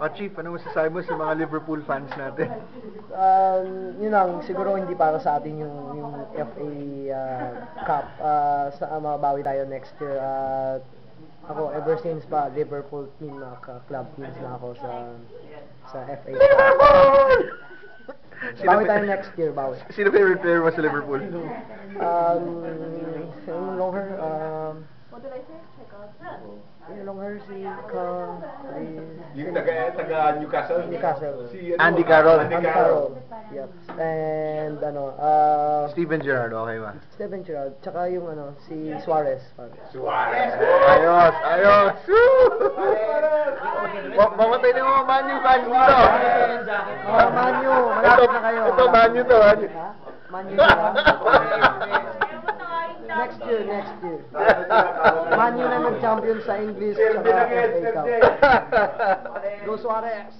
O Chief, ano masasabi mo sa mga Liverpool fans natin? Um, yun lang, siguro hindi para sa atin yung, yung FA uh, Cup. Uh, sa uh, mabawi tayo next year. Uh, ako, ever since pa, Liverpool team na ka- club teams na ako sa sa FA Cup. Sino Bawi tayo next year, bawi. Sino favorite player mo sa Liverpool? Um, yung long hair, um, What did I say? Check out. yung long hair si Ka, Yung taga, taga Newcastle. Newcastle. Si, ano, Andy Carroll. Andy Carroll. Yep. And ano, uh, Steven Gerrard, okay ba? Steven Gerrard, tsaka yung ano, si Suarez. Suarez. Ayos, ayos! Woo! Ma- Mamatay na yung mga Man U fans dito! Oh, Manyo, malapit na kayo. Ito, Man U to, Man U. Ha? Manyo na. next year, next year. Manyo na nag-champion sa English tsaka FA Cup. Go Suarez!